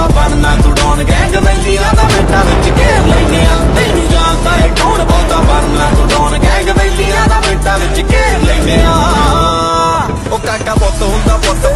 ਬਹੁਤਾ ਬਣਨਾ ਤੂੰ ਡੌਨ ਗੈਂਗ ਵੈਲੀਆਂ ਦਾ ਮਿੰਟਾਂ ਵਿੱਚ ਘੇਰ ਲੈਨੇ ਆ। ਤੈਨੂੰ ਜਾਣਦਾ ਏ ਕੌਣ ਬਹੁਤਾ ਬਣਨਾ ਤੂੰ ਡੌਨ ਗੈਂਗ ਵੈਲੀਆਂ ਦਾ ਮਿੰਟਾਂ ਵਿੱਚ ਘੇਰ ਲੈਨੇ ਆ। ਉਹ ਕਾਕਾ ਪੁੱਤ ਹੁੰਦਾ ਪੁੱਤ